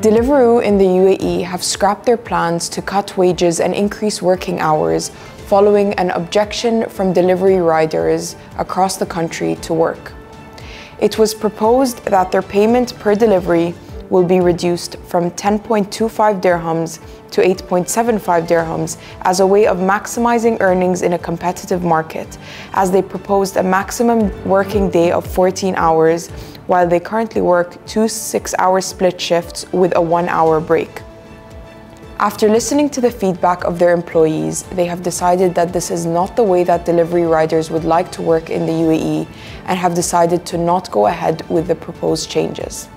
Deliveroo in the UAE have scrapped their plans to cut wages and increase working hours following an objection from delivery riders across the country to work. It was proposed that their payment per delivery will be reduced from 10.25 dirhams to 8.75 dirhams as a way of maximizing earnings in a competitive market, as they proposed a maximum working day of 14 hours, while they currently work two six hour split shifts with a one hour break. After listening to the feedback of their employees, they have decided that this is not the way that delivery riders would like to work in the UAE and have decided to not go ahead with the proposed changes.